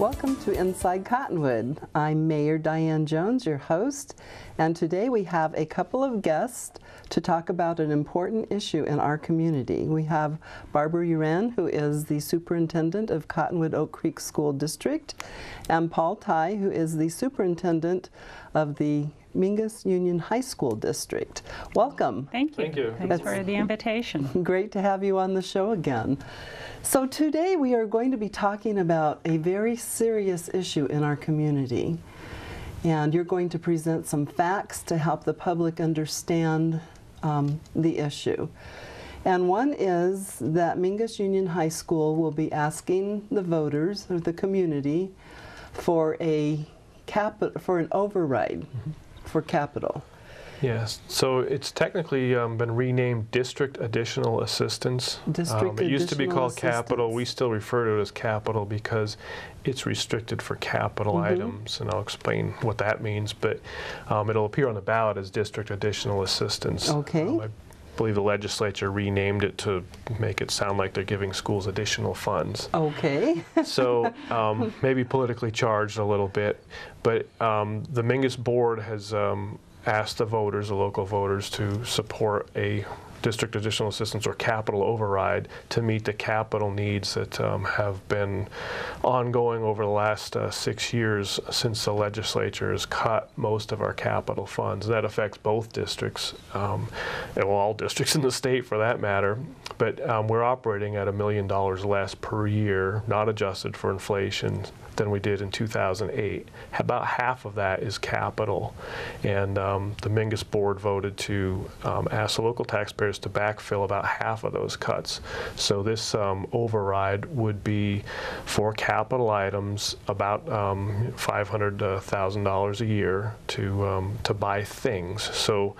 Welcome to Inside Cottonwood. I'm Mayor Diane Joens, your host, and today we have a couple of guests to talk about an important issue in our community. We have Barbara Uren, who is the superintendent of Cottonwood Oak Creek School District, and Paul Tighe, who is the superintendent of the Mingus Union High School District. Welcome. Thank you. Thank you. Thanks That's- for the invitation. Great to have you on the show again. So today we are going to be talking about a very serious issue in our community. And you're going to present some facts to help the public understand um, the issue. And one is that Mingus Union High School will be asking the voters or the community for a capital for an override for capital. Yes, so it's technically um, been renamed District Additional Assistance. District Um, It used to be called Capital. We still refer to it as Capital because it's restricted for capital Mm-hmm. items, and I'll explain what that means. But um, it'll appear on the ballot as District Additional Assistance. Okay. Um, I believe the legislature renamed it to make it sound like they're giving schools additional funds. Okay. so um, maybe politically charged a little bit. But um, the Mingus board has um, asked the voters, the local voters, to support a district additional assistance or capital override to meet the capital needs that um, have been ongoing over the last uh, six years since the legislature has cut most of our capital funds. That affects both districts, um, and well, all districts in the state for that matter. But um, we're operating at a million dollars less per year, not adjusted for inflation, than we did in 2008. About half of that is capital. And um, the Mingus board voted to um, ask the local taxpayers to backfill about half of those cuts. So this um, override would be for capital items about um, $500,000 a year to, um, to buy things. So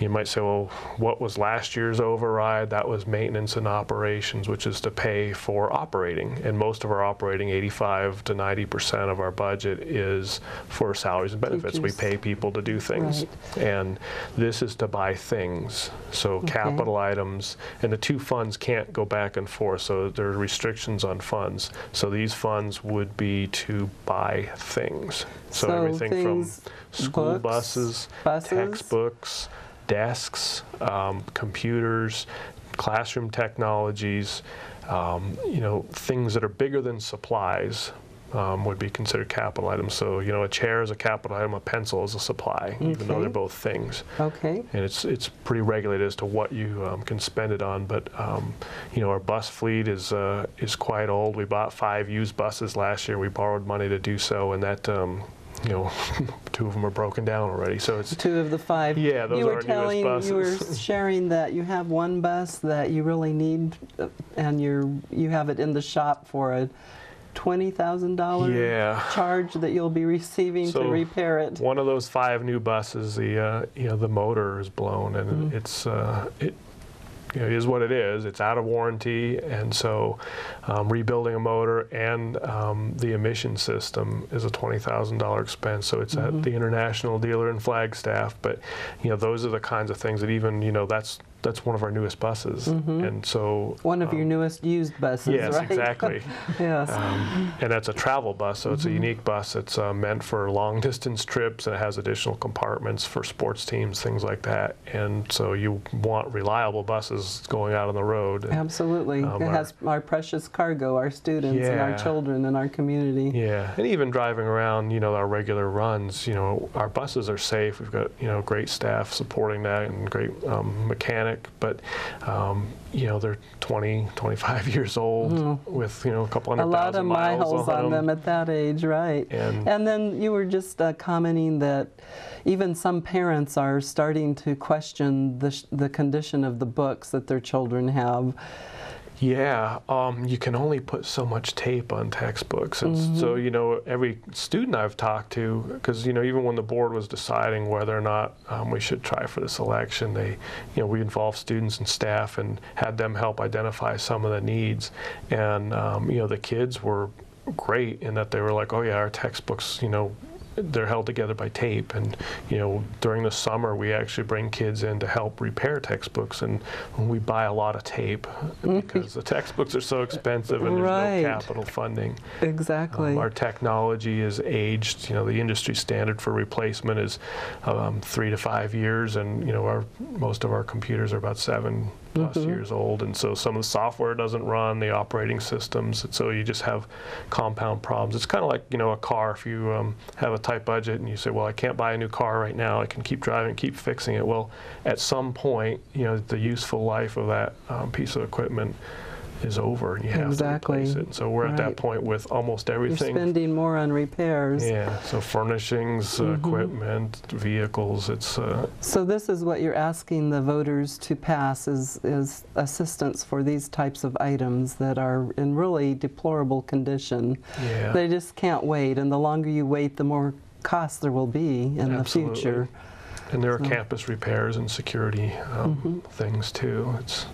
you might say, well, what was last year's override? That was maintenance and operations, which is to pay for operating. And most of our operating, 85 to 90 percent of our budget is for salaries and benefits. We pay people to do things. And this is to buy things. So capital items, and the two funds can't go back and forth, so there are restrictions on funds. So these funds would be to buy things. So, So everything things, from school books, buses, buses. textbooks, desks, um, computers, classroom technologies, um, you know, things that are bigger than supplies. Um, would be considered capital items. So, you know, a chair is a capital item, a pencil is a supply, even though they're both things. Okay. And it's it's pretty regulated as to what you um, can spend it on. But um, you know, our bus fleet is uh, is quite old. We bought five used buses last year. We borrowed money to do so, and that. Um, you know, two of them are broken down already. So it's Two of the five. Yeah, those you are were newest telling, You were sharing that you have one bus that you really need, uh, and you're you have it in the shop for a twenty thousand dollar Yeah. charge that you'll be receiving to repair it. One of those five new buses, the uh, you know the motor is blown, and Mm-hmm. it's uh, it. You know, it is what it is. It's out of warranty, and so um, rebuilding a motor and um, the emission system is a twenty thousand dollar expense. So it's Mm-hmm. at the international dealer in Flagstaff. But you know, those are the kinds of things that even you know that's that's one of our newest buses, and so Mm-hmm. One of your um, newest used buses, Yes, right? exactly. yes. Um, and that's a travel bus, so Mm-hmm. it's a unique bus. It's uh, meant for long distance trips, and it has additional compartments for sports teams, things like that. And so you want reliable buses going out on the road. And, Absolutely. um, it our- has our precious cargo, our students and our children and our community. Yeah, and even driving around, you know, our regular runs, you know, our buses are safe. We've got, you know, great staff supporting that and great um, but, um, you know, they're 20, 25 years old with, you know, a couple Mm-hmm. A lot of miles miles on them at that age, right? And- and then you were just uh, commenting that even some parents are starting to question the, sh- the condition of the books that their children have. Yeah, um, you can only put so much tape on textbooks, and so you know every student I've talked to, because you know even when the board was deciding whether or not um, we should try for this election, they, you know, we involved students and staff and had them help identify some of the needs, and um, you know the kids were great in that they were like, oh yeah, our textbooks, you know, they're held together by tape. And you know, during the summer, we actually bring kids in to help repair textbooks, and we buy a lot of tape because the textbooks are so expensive and there's Right. no capital funding. Exactly. Um, our technology is aged. You know, the industry standard for replacement is um, three to five years, and you know, our most of our computers are about seven plus years old, and so some of the software doesn't run, the operating systems, and so you just have compound problems. It's kind of like you know a car. If you um, have a tight budget and you say, well, I can't buy a new car right now, I can keep driving, keep fixing it. Well, at some point, you know, the useful life of that um, piece of equipment is over, and you have Exactly. to replace it. So we're at that point with almost everything. You're spending more on repairs. Yeah, so furnishings, uh, Mm-hmm. equipment, vehicles, it's, uh, So this is what you're asking the voters to pass is, is assistance for these types of items that are in really deplorable condition. yeah. They just can't wait, and the longer you wait, the more cost there will be in Absolutely. the future. And there are so- campus repairs and security um, things too. It's,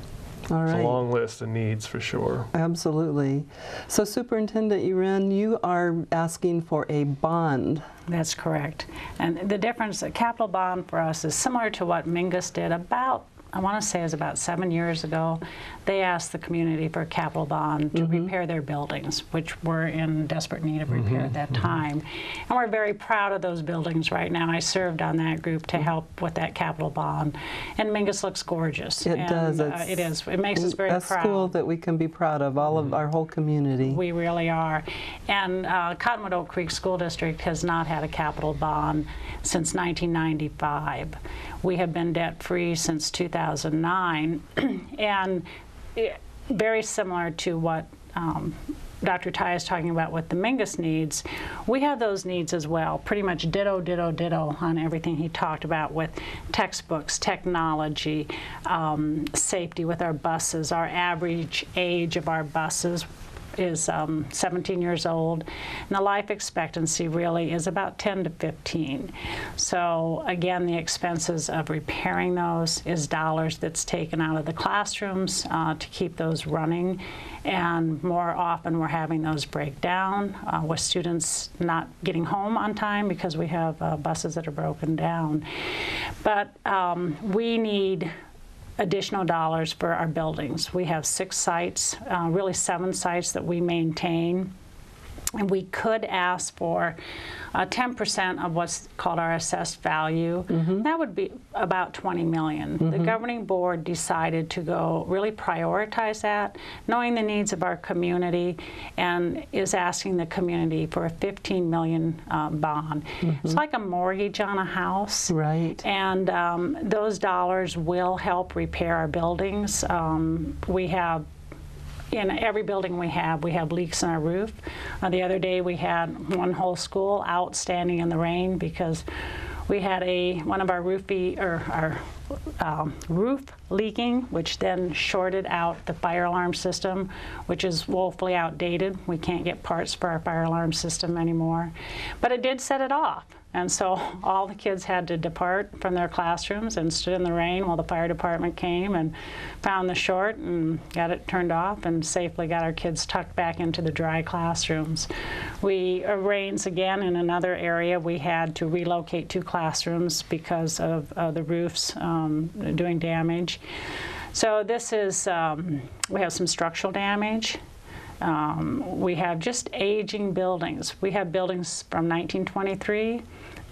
All it's a long list of needs for sure. Absolutely. So Superintendent Uren, you are asking for a bond. That's correct. And the difference, a capital bond for us is similar to what Mingus did about, I want to say it was about seven years ago. They asked the community for a capital bond to repair their buildings, which were in desperate need of repair at that time. And we're very proud of those buildings right now. I served on that group to help with that capital bond. And Mingus looks gorgeous. It and, does. uh, It's. It makes us very a proud. school that we can be proud of, all of our whole community. We really are. And uh, Cottonwood Oak Creek School District has not had a capital bond since 1995. We have been debt-free since 2009, and very similar to what um, Dr. Tighe is talking about with the Mingus needs, we have those needs as well. Pretty much ditto, ditto, ditto on everything he talked about with textbooks, technology, um, safety with our buses. Our average age of our buses is um, 17 years old, and the life expectancy really is about 10 to 15. So again, the expenses of repairing those is dollars that's taken out of the classrooms uh, to keep those running, and more often we're having those break down uh, with students not getting home on time because we have uh, buses that are broken down. But um, we need additional dollars for our buildings. We have six sites, uh, really seven sites that we maintain. And we could ask for uh, 10% of what's called our assessed value. That would be about 20 million. The governing board decided to go really prioritize that, knowing the needs of our community, and is asking the community for a 15 million uh, bond. It's like a mortgage on a house. Right. And um, those dollars will help repair our buildings. Um, we have in every building we have, we have leaks in our roof. Uh, the other day, we had one whole school out standing in the rain because we had a one of our roofy or our um, roof leaking, which then shorted out the fire alarm system, which is woefully outdated. We can't get parts for our fire alarm system anymore, but it did set it off. And so all the kids had to depart from their classrooms and stood in the rain while the fire department came and found the short and got it turned off and safely got our kids tucked back into the dry classrooms. We arranged again in another area. We had to relocate two classrooms because of uh, the roofs um, doing damage. So this is, um, we have some structural damage. Um, we have just aging buildings. We have buildings from 1923,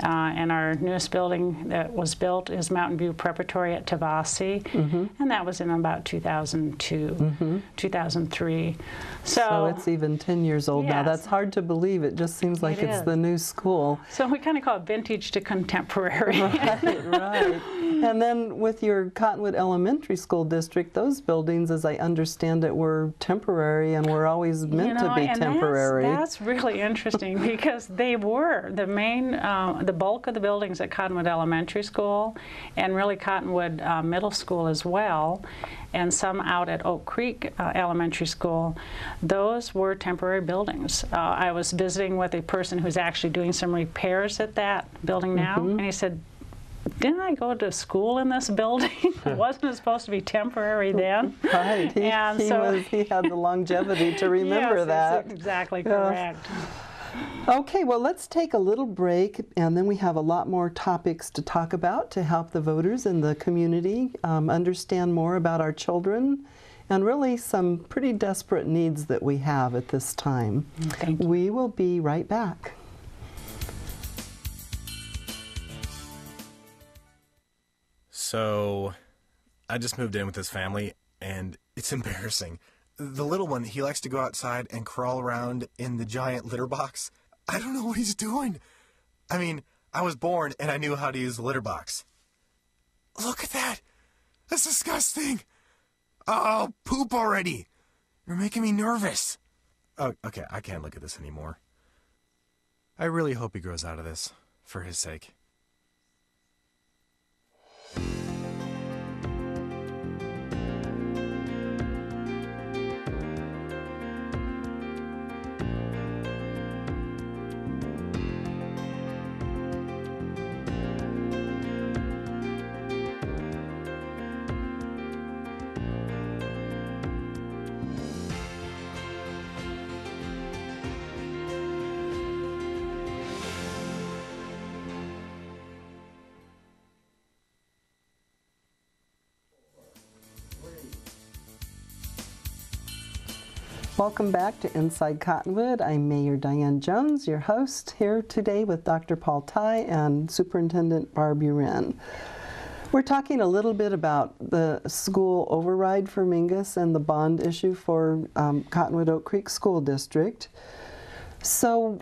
uh, and our newest building that was built is Mountain View Preparatory at Tavasci, and that was in about 2002, 2003. So, So it's even 10 years old now. That's hard to believe. It just seems like It it's is. the new school. so we kind of call it vintage to contemporary. right, right. And then with your Cottonwood Elementary School District, those buildings, as I understand it, were temporary and were always meant You know, to be temporary. That's, that's really interesting because they were the main, uh, the bulk of the buildings at Cottonwood Elementary School, and really Cottonwood uh, Middle School as well, and some out at Oak Creek uh, Elementary School. Those were temporary buildings. Uh, I was visiting with a person who's actually doing some repairs at that building now, Mm-hmm. and he said. Didn't I go to school in this building? Wasn't it supposed to be temporary then? Right. He, And he so- was, he had the longevity to remember yes, that. Exactly Yeah. Correct. Okay, well, let's take a little break, and then we have a lot more topics to talk about to help the voters in the community um, understand more about our children and really some pretty desperate needs that we have at this time. Thank you. We will be right back. So, I just moved in with this family, and it's embarrassing. The little one, he likes to go outside and crawl around in the giant litter box. I don't know what he's doing. I mean, I was born and I knew how to use the litter box. Look at that! That's disgusting! Oh, poop already! You're making me nervous. Oh, okay, I can't look at this anymore. I really hope he grows out of this, for his sake. Welcome back to Inside Cottonwood. I'm Mayor Diane Joens, your host, here today with Dr. Paul Tighe and Superintendent Barb Uren. We're talking a little bit about the school override for Mingus and the bond issue for um, Cottonwood Oak Creek School District. So,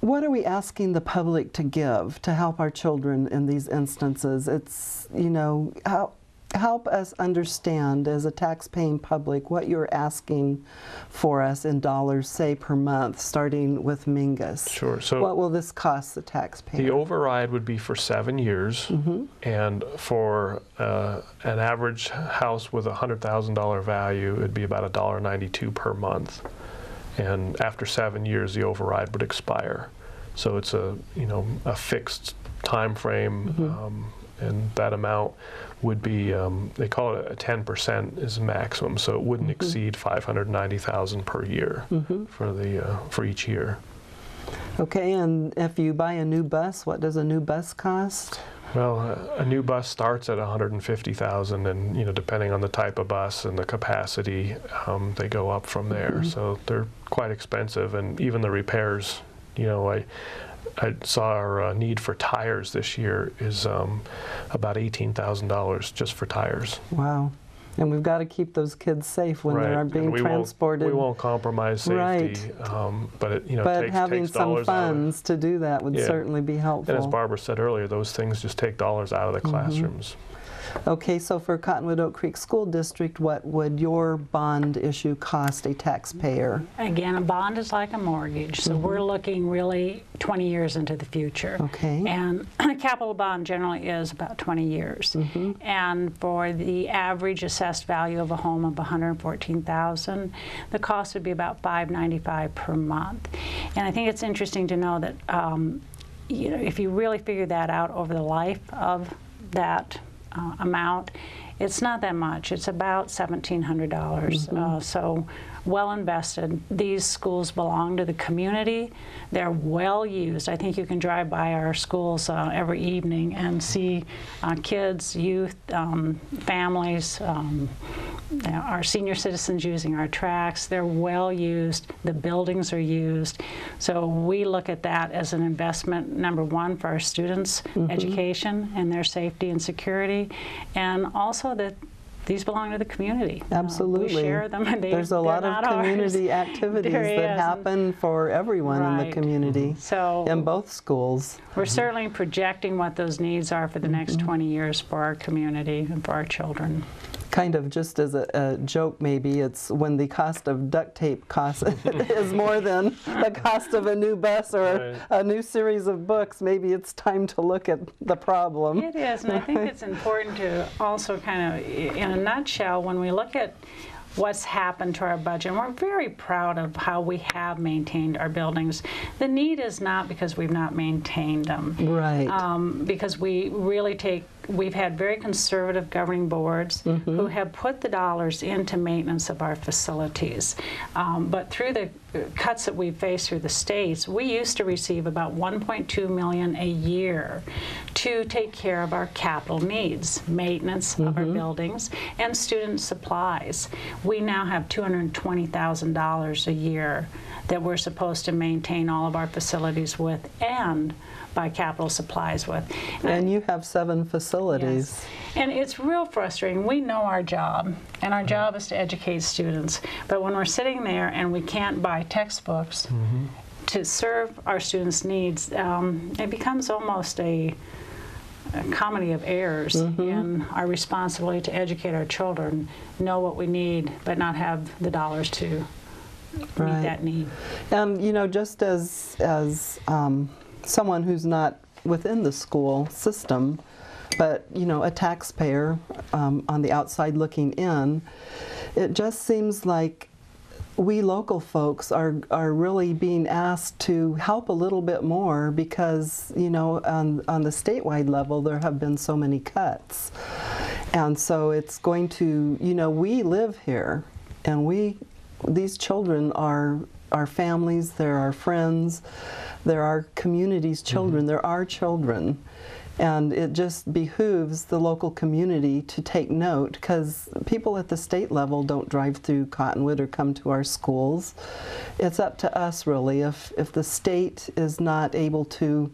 what are we asking the public to give to help our children in these instances? It's, you know, how, help us understand as a tax-paying public what you're asking for us in dollars, say, per month, starting with Mingus. Sure, so- What will this cost the taxpayer? The override would be for seven years, and for uh, an average house with a hundred thousand dollar value, it'd be about a dollar ninety-two per month. And after seven years, the override would expire. So it's a you know a fixed time frame, um, and that amount would be um, they call it a ten percent is maximum. So it wouldn't exceed five hundred ninety thousand per year for the uh, for each year. Okay, and if you buy a new bus, what does a new bus cost? Well, a- a new bus starts at 150,000, and you know, depending on the type of bus and the capacity, um, they go up from there. So they're quite expensive, and even the repairs. You know, I I saw our uh, need for tires this year is um, about $18,000 just for tires. Wow. And we've got to keep those kids safe when they are and being we transported. Won't, we won't compromise Right. safety, um, but it you know but takes, having takes some dollars out of it. funds to do that would Yeah. certainly be helpful. And as Barbara said earlier, those things just take dollars out of the classrooms. Okay, so for Cottonwood Oak Creek School District, what would your bond issue cost a taxpayer? Again, a bond is like a mortgage, so we're looking really 20 years into the future. Okay. And a capital bond generally is about 20 years. And for the average assessed value of a home of 114,000, the cost would be about 595 per month. And I think it's interesting to know that um, you know, if you really figure that out over the life of that uh, amount, it's not that much. It's about $1,700. Uh, so well invested. These schools belong to the community. They're well used. I think you can drive by our schools uh, every evening and see uh, kids, youth, um, families, um, our senior citizens using our tracks. They're well used. The buildings are used. So we look at that as an investment, number one, for our students' education and their safety and security, and also that these belong to the community. Uh, Absolutely. we share them. and They, There's a lot of not ours. community activities There that is. happen for everyone in the Right. community, So in both schools. we're certainly projecting what those needs are for the next Mm-hmm. 20 years for our community and for our children. Kind of just as a, a joke, maybe, it's when the cost of duct tape costs is more than the cost of a new bus or Right. a new series of books. Maybe it's time to look at the problem. It is, and I think it's important to also kind of, in a nutshell, when we look at what's happened to our budget, and we're very proud of how we have maintained our buildings. The need is not because we've not maintained them. Right. um, because we really take, we've had very conservative governing boards who have put the dollars into maintenance of our facilities. Um, but through the cuts that we face through the states, we used to receive about 1.2 million a year to take care of our capital needs, maintenance of our buildings, and student supplies. We now have $220,000 a year that we're supposed to maintain all of our facilities with and buy capital supplies with. And you have seven facilities. Yes. And it's real frustrating. We know our job, and our job is to educate students. But when we're sitting there and we can't buy textbooks to serve our students' needs, um, it becomes almost a, a comedy of errors in our responsibility to educate our children, know what we need, but not have the dollars to Right. meet that need. And you know, just as as um, someone who's not within the school system, but you know, a taxpayer um, on the outside looking in, it just seems like we local folks are are really being asked to help a little bit more because you know on on the statewide level there have been so many cuts, and so it's going to you know we live here, and we these children are our families, they're our friends, they're our community's mm-hmm. children, they're our children. And it just behooves the local community to take note because people at the state level don't drive through Cottonwood or come to our schools. It's up to us really. If, if the state is not able to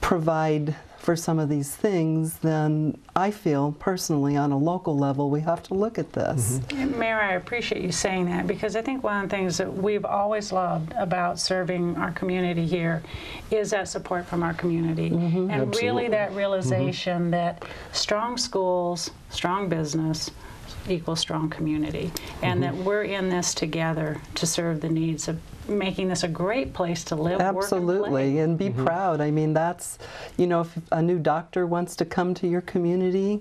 provide for some of these things, then I feel personally on a local level we have to look at this. Mm-hmm. Mayor, I appreciate you saying that because I think one of the things that we've always loved about serving our community here is that support from our community. Mm-hmm. And really that realization mm-hmm. that strong schools, strong business equals strong community. And that mm-hmm. we're in this together to serve the needs of making this a great place to live, work, and play. Absolutely, and be mm-hmm. proud. I mean, that's, you know, if a new doctor wants to come to your community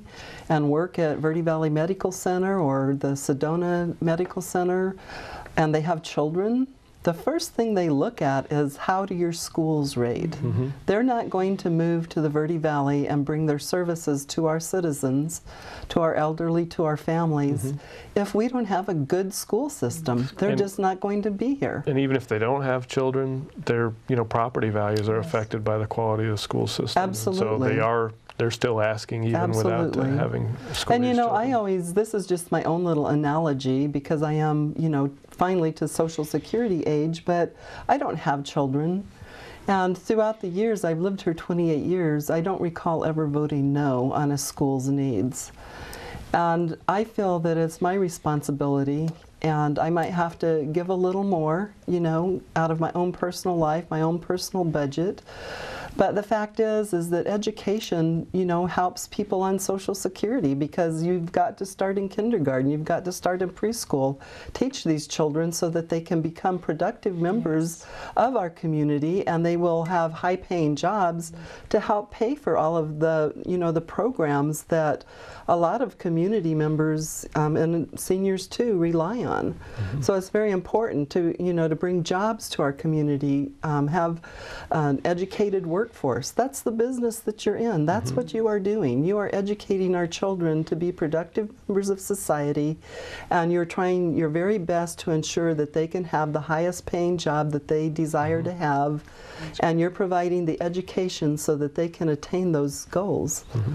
and work at Verde Valley Medical Center or the Sedona Medical Center, and they have children, the first thing they look at is how do your schools rate? They're not going to move to the Verde Valley and bring their services to our citizens, to our elderly, to our families, if we don't have a good school system. They're And- just not going to be here. And even if they don't have children, their you know property values are affected by the quality of the school system. And so they are they're still asking even without uh, Absolutely. having school. And you know, I always, this is just my own little analogy because I am, you know, finally to Social Security age, but I don't have children. And throughout the years, I've lived here 28 years, I don't recall ever voting no on a school's needs. And I feel that it's my responsibility, and I might have to give a little more, you know, out of my own personal life, my own personal budget. But the fact is, is that education, you know, helps people on Social Security because you've got to start in kindergarten, you've got to start in preschool, teach these children so that they can become productive members of our community, and they will have high-paying jobs to help pay for all of the, you know, the programs that a lot of community members um, and seniors too rely on. So it's very important to, you know, to bring jobs to our community, um, have an educated workforce. That's the business that you're in. That's what mm-hmm. you are doing. You are educating our children to be productive members of society, and you're trying your very best to ensure that they can have the highest paying job that they desire to mm-hmm. have, and you're providing the education so that they can attain those goals. Mm-hmm.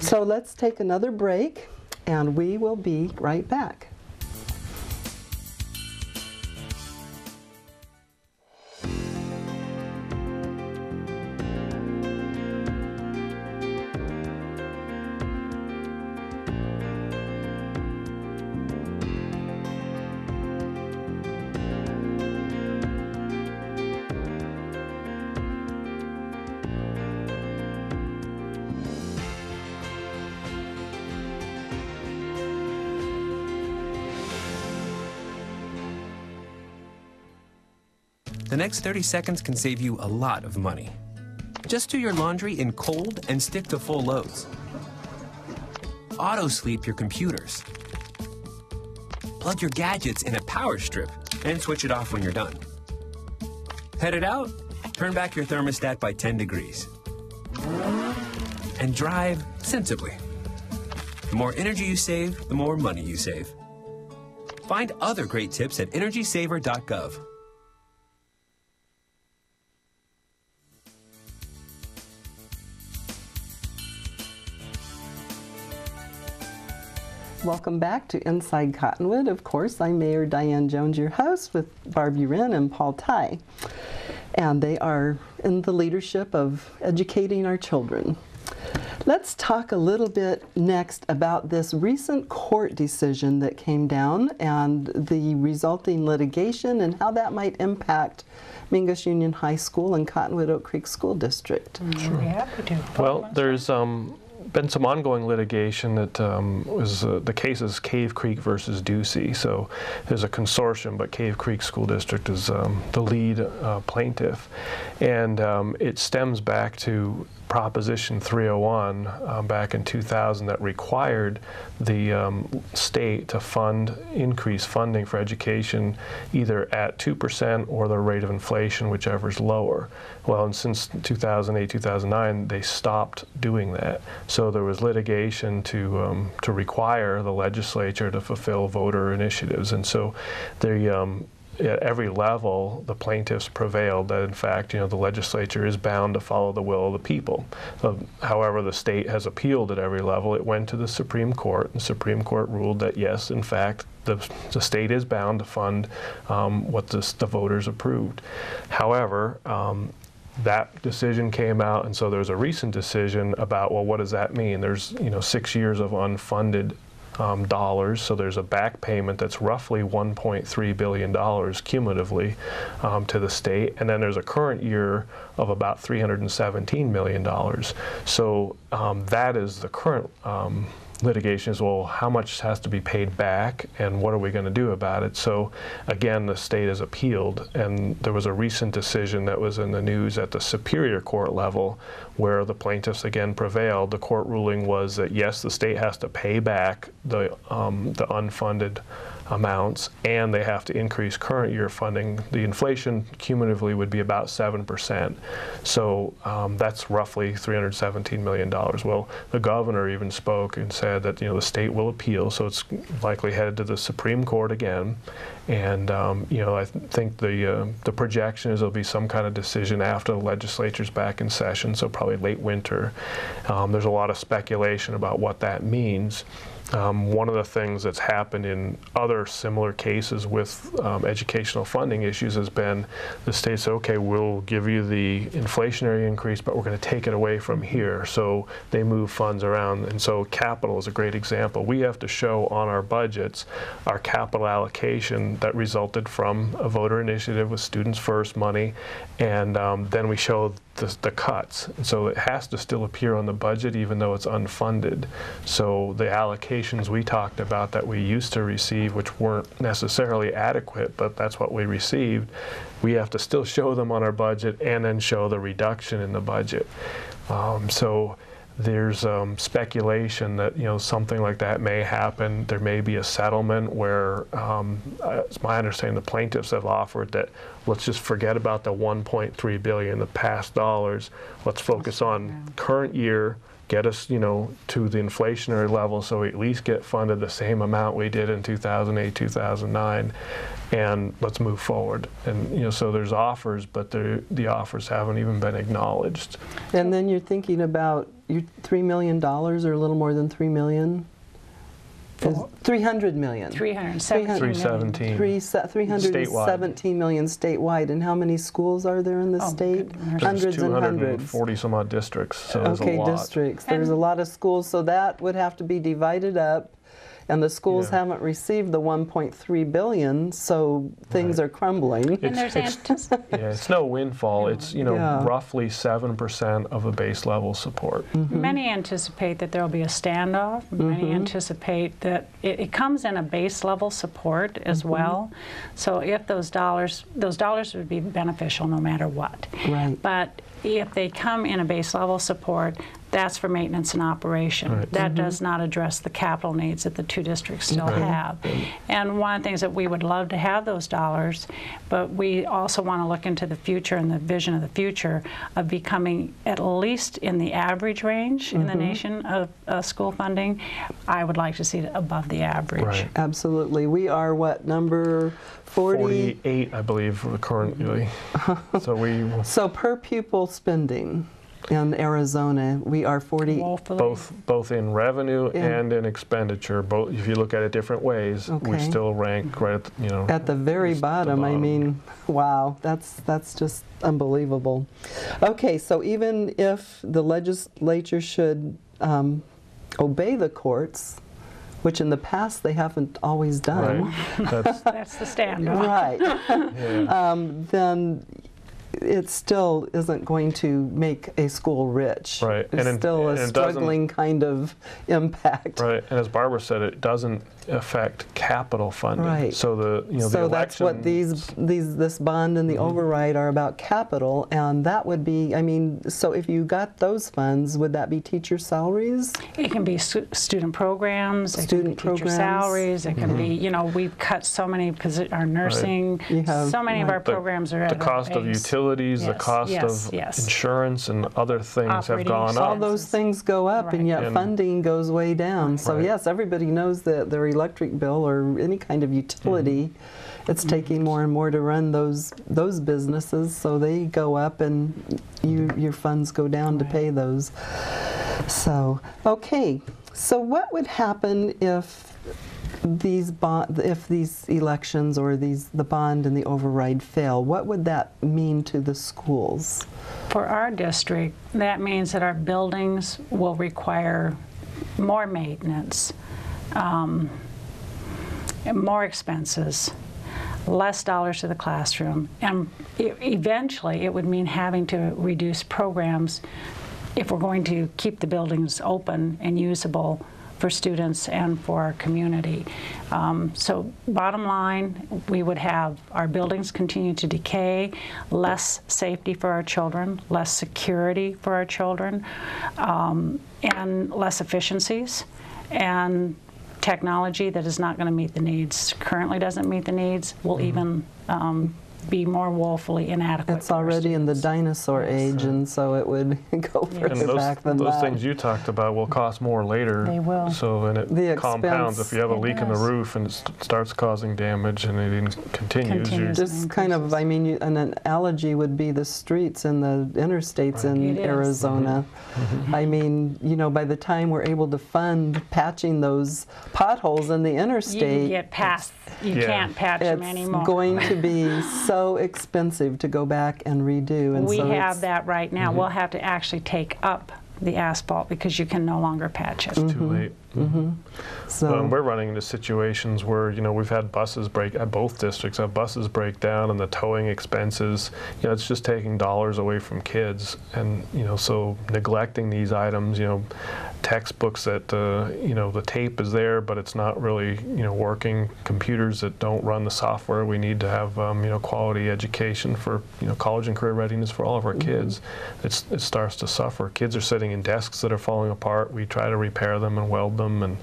So let's take another break, and we will be right back. Next 30 seconds can save you a lot of money. Just do your laundry in cold and stick to full loads. Auto sleep your computers. Plug your gadgets in a power strip and switch it off when you're done. Headed out? Turn back your thermostat by 10 degrees. And drive sensibly. The more energy you save, the more money you save. Find other great tips at energysaver.gov. Welcome back to Inside Cottonwood. Of course, I'm Mayor Diane Joens, your host, with Barb Uren and Paul Tighe. And they are in the leadership of educating our children. Let's talk a little bit next about this recent court decision that came down and the resulting litigation and how that might impact Mingus Union High School and Cottonwood Oak Creek School District. Sure. Yeah, we do. Well, there's um, been some ongoing litigation that um, was uh, the case is Cave Creek versus Ducey. So there's a consortium, but Cave Creek School District is um, the lead uh, plaintiff, and um, it stems back to Proposition 301 um, back in 2000 that required the um, state to fund, increase funding for education either at 2% or the rate of inflation, whichever is lower. Well, and since 2008, 2009, they stopped doing that. So there was litigation to, um, to require the legislature to fulfill voter initiatives. And so um, at every level, the plaintiffs prevailed that, in fact, you know, the legislature is bound to follow the will of the people. So, however, the state has appealed at every level. It went to the Supreme Court, and the Supreme Court ruled that, yes, in fact, the, the state is bound to fund um, what the, the voters approved. However, um, that decision came out, and so there's a recent decision about, well, what does that mean? There's, you know, six years of unfunded um, dollars. So there's a back payment that's roughly 1.3 billion dollars cumulatively um, to the state, and then there's a current year of about 317 million dollars. So um, that is the current um, litigation is well how much has to be paid back and what are we going to do about it? So again the state has appealed and there was a recent decision that was in the news at the superior court level where the plaintiffs again prevailed. The court ruling was that yes the state has to pay back the um, the unfunded amounts and they have to increase current year funding. The inflation cumulatively would be about 7%. So um, that's roughly $317 million. Well, the governor even spoke and said that you know the state will appeal, so it's likely headed to the Supreme Court again. And um, you know, I th think the uh, the projection is there'll be some kind of decision after the legislature's back in session, so probably late winter. Um, there's a lot of speculation about what that means. Um, one of the things that's happened in other similar cases with um, educational funding issues has been the state said, okay, we'll give you the inflationary increase, but we're going to take it away from here. So they move funds around. And so capital is a great example. We have to show on our budgets our capital allocation that resulted from a voter initiative with Students First money. And um, then we show the, the cuts. And so it has to still appear on the budget even though it's unfunded. So the allocations we talked about that we used to receive, which weren't necessarily adequate, but that's what we received, we have to still show them on our budget and then show the reduction in the budget. Um, so there's um, speculation that you know something like that may happen. There may be a settlement where, um, it's my understanding, the plaintiffs have offered that let's just forget about the 1.3 billion, the past dollars. Let's focus on current year, get us you know to the inflationary level, so we at least get funded the same amount we did in 2008, 2009, and let's move forward. And you know, so there's offers, but the offers haven't even been acknowledged. And then you're thinking about your $3 million or a little more than $3 million? Is 300 million. 317 million. 317. Three, se- 317 million statewide. And how many schools are there in the Oh, state? goodness. Hundreds and hundreds. 240 some odd districts, so Okay, a lot. districts. There's a lot of schools, so that would have to be divided up. And the schools Yeah. haven't received the 1.3 billion, so things Right. are crumbling. And there's It's- Yeah, it's no windfall. It's, you know, Yeah. roughly 7% of a base level support. Mm-hmm. Many anticipate that there will be a standoff. Many mm-hmm. anticipate that it, it comes in a base level support as mm-hmm. well. So if those dollars, those dollars would be beneficial no matter what. Right. But if they come in a base level support, that's for maintenance and operation. Right. That does not address the capital needs that the two districts still have. And one of the things that we would love to have those dollars, but we also want to look into the future and the vision of the future of becoming at least in the average range in the nation of uh, school funding. I would like to see it above the average. Right. Absolutely. We are what, number 40? 48, I believe, currently. so we, So per pupil spending, in Arizona. We are 40. Both both in revenue Yeah. and in expenditure. Both, if you look at it different ways, we still rank right at the, you know At the very Just the bottom, I mean, wow, that's that's just unbelievable. Okay, so even if the legislature should um, obey the courts, which in the past they haven't always done, right. That's That's the standard. right, yeah. um, then it still isn't going to make a school rich. Right, It's and still and a it struggling kind of impact. Right, and as Barbara said, it doesn't affect capital funding. Right. So the you know so the that's what these elections- these this bond and the Mm-hmm. override are about capital, and that would be. I mean, so if you got those funds, would that be teacher salaries? It can be stu- student programs, it Student can be teacher salaries, it can be, you know, we've cut so many, posi- our nursing, You have, so many of our like, the- programs are at the cost of base. utilities, the cost yes, of yes. insurance, and other things have Operating gone All up. those things go up, and yet And- funding goes way down. So Right. yes, everybody knows that their electric bill or any kind of utility, Mm-hmm. it's taking more and more to run those those businesses. So they go up, and you, your funds go down to pay those. So okay, so what would happen if these bond, if these elections or these the bond and the override fail? What would that mean to the schools? For our district, that means that our buildings will require more maintenance, um, and more expenses, less dollars to the classroom, and e- eventually it would mean having to reduce programs if we're going to keep the buildings open and usable for students and for our community. Um, so bottom line, we would have our buildings continue to decay, less safety for our children, less security for our children, um, and less efficiencies, and technology that is not going to meet the needs, currently doesn't meet the needs, will even um, be more woefully inadequate. It's for our already in the students. dinosaur age, and so it would go And further those, back than those that. things you talked about will cost more later. They will. So and it The compounds. expense- If you have a It leak in the roof and it starts causing damage and it in- continues, Continues. Just kind of. I mean, you, an analogy would be the streets and the interstates Right. in It is. Arizona. Mm-hmm. I mean, you know, by the time we're able to fund patching those potholes in the You interstate, can get past, you Yeah. can't patch them anymore. it's going to be so expensive to go back and redo. And We so have Mm-hmm. that right now. We'll have to actually take up the asphalt because you can no longer patch it. it's too late. So, Um, we're running into situations where you know we've had buses break at both districts have buses break down and the towing expenses you know it's just taking dollars away from kids and you know so neglecting these items you know textbooks that uh, you know the tape is there but it's not really you know working. Computers that don't run the software we need to have um, you know quality education for you know college and career readiness for all of our kids. It's, it starts to suffer. Kids are sitting in desks that are falling apart. We try to repair them and weld them and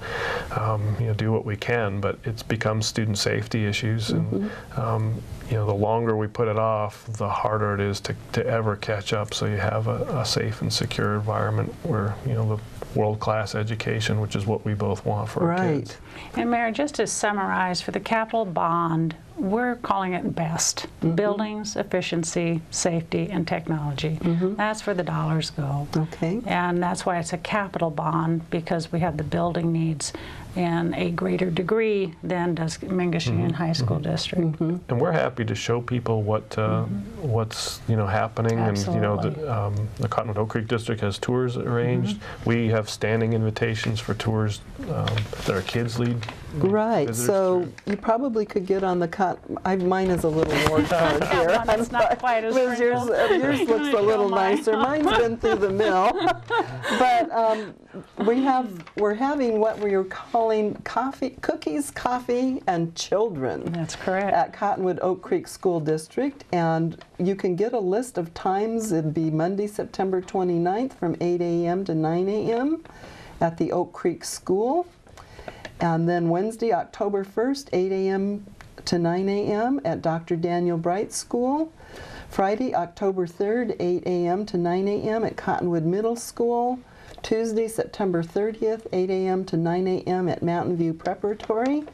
um, you know do what we can but it's become student safety issues and um, you know the longer we put it off the harder it is to, to ever catch up so you have a, a safe and secure environment where you know the world-class education which is what we both want for our right. kids And Mayor, just to summarize, for the capital bond, we're calling it BEST, Mm-hmm. Buildings, Efficiency, Safety, and Technology. Mm-hmm. That's where the dollars go. Okay. And that's why it's a capital bond, because we have the building needs in a greater degree than does Mingus Mm-hmm. High School District. and we're happy to show people what uh, what's you know happening and you know the, um, the Cottonwood Oak Creek District has tours arranged we have standing invitations for tours um, that our kids lead Right, so through. you probably could get on the cut, I, mine is a little more card here. one that's not quite as Whereas yours, yours looks a little nicer, mine's been through the mill. But um, we have, we're having what we are calling coffee, cookies, coffee, and children That's correct. at Cottonwood Oak Creek School District. And you can get a list of times. It'd be Monday, September 29th from 8 a.m. to 9 a.m. at the Oak Creek School. And then Wednesday, October 1st, 8 a.m. to 9 a.m. at Dr. Daniel Bright School. Friday, October 3rd, 8 a.m. to 9 a.m. at Cottonwood Middle School. Tuesday, September 30th, 8 a.m. to 9 a.m. at Mountain View Preparatory.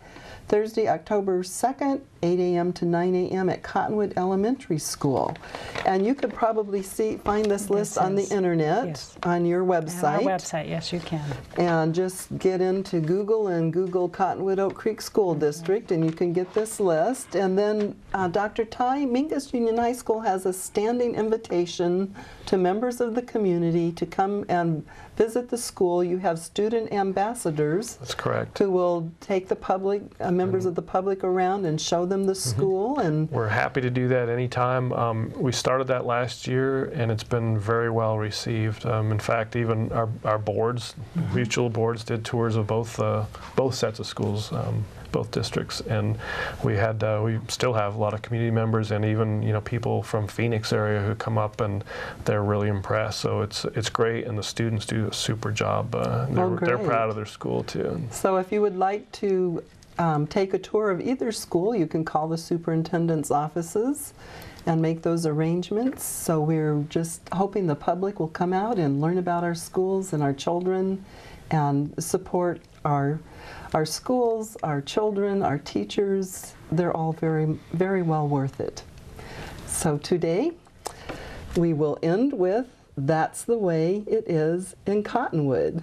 Thursday, October 2nd, 8 a.m. to 9 a.m. at Cottonwood Elementary School. And you could probably see, find this list This on the internet, yes. on your On our website. website, yes, you can. And just get into Google and Google Cottonwood Oak Creek School Mm-hmm. District, and you can get this list. And then uh, Dr. Tighe, Mingus Union High School has a standing invitation to members of the community to come and visit the school. You have student ambassadors That's correct. who will take the public, uh, members of the public around and show them the school. And We're happy to do that anytime. Um, we started that last year, and it's been very well received. Um, in fact, even our, our boards, mutual boards, did tours of both uh, both sets of schools, um, both districts, and we had uh, we still have a lot of community members and even you know people from Phoenix area who come up and they're really impressed. So it's it's great, and the students do a super job. Uh, they're, Oh, they're proud of their school too. So if you would like to um, take a tour of either school, you can call the superintendent's offices and make those arrangements. So we're just hoping the public will come out and learn about our schools and our children and support our our schools, our children, our teachers. They're all very very well worth it. So today we will end with that's the way it is in Cottonwood.